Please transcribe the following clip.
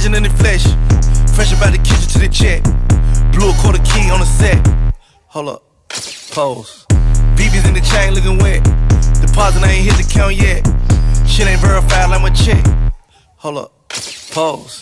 legend in the flesh. Fresh about the kitchen to the check. Blew a quarter key on the set. Hold up. Pose. BB's in the chain looking wet. Deposit, I ain't hit the count yet. Shit ain't verified like my check. Hold up. Pose.